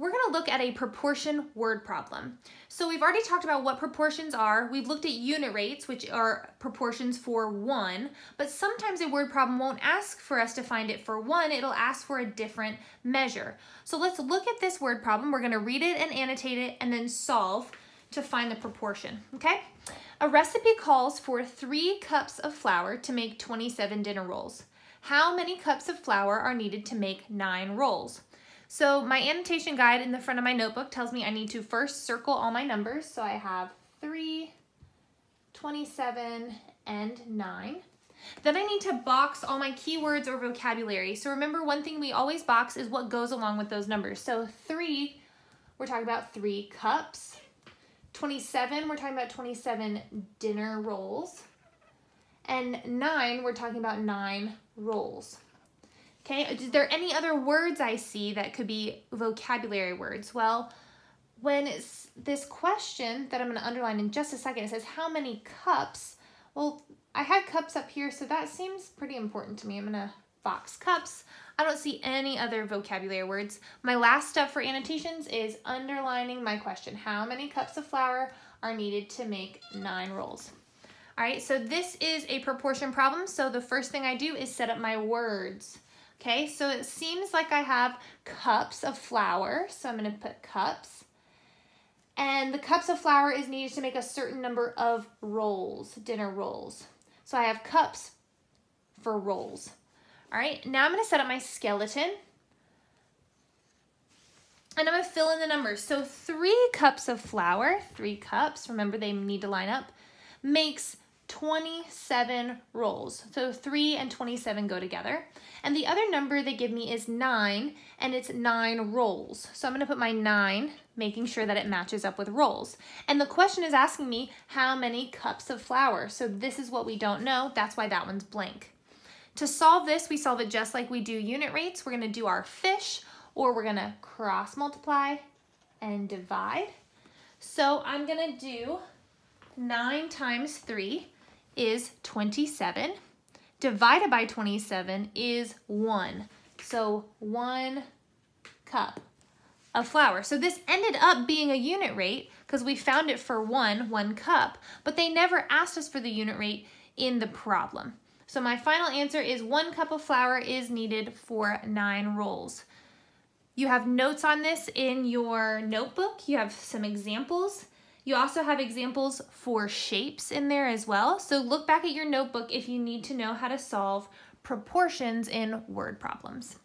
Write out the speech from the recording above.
we're gonna look at a proportion word problem. So we've already talked about what proportions are. We've looked at unit rates, which are proportions for one, but sometimes a word problem won't ask for us to find it for one, it'll ask for a different measure. So let's look at this word problem. We're gonna read it and annotate it and then solve to find the proportion, okay? A recipe calls for three cups of flour to make 27 dinner rolls. How many cups of flour are needed to make nine rolls? So my annotation guide in the front of my notebook tells me I need to first circle all my numbers. So I have 3, 27, and 9. Then I need to box all my keywords or vocabulary. So remember one thing we always box is what goes along with those numbers. So 3, we're talking about 3 cups. 27, we're talking about 27 dinner rolls. And 9, we're talking about 9 rolls. Okay, is there any other words I see that could be vocabulary words? Well, when it's this question that I'm going to underline in just a second, it says how many cups? Well, I had cups up here, so that seems pretty important to me. I'm going to box cups. I don't see any other vocabulary words. My last step for annotations is underlining my question. How many cups of flour are needed to make nine rolls? All right, so this is a proportion problem. So the first thing I do is set up my words. Okay, so it seems like I have cups of flour. So I'm gonna put cups. And the cups of flour is needed to make a certain number of rolls, dinner rolls. So I have cups for rolls. All right, now I'm gonna set up my skeleton. And I'm gonna fill in the numbers. So three cups of flour, three cups, remember they need to line up, makes 27 rolls. So 3 and 27 go together. And the other number they give me is 9, and it's 9 rolls. So I'm going to put my 9, making sure that it matches up with rolls. And the question is asking me how many cups of flour. So this is what we don't know. That's why that one's blank. To solve this, we solve it just like we do unit rates. We're going to do our fish, or we're going to cross multiply and divide. So I'm going to do 9 times 3 is 27. Divided by 27 is 1. So 1 cup of flour. So this ended up being a unit rate because we found it for 1, 1 cup, but they never asked us for the unit rate in the problem. So my final answer is 1 cup of flour is needed for 9 rolls. You have notes on this in your notebook. You have some examples. You also have examples for shapes in there as well. So look back at your notebook if you need to know how to solve proportions in word problems.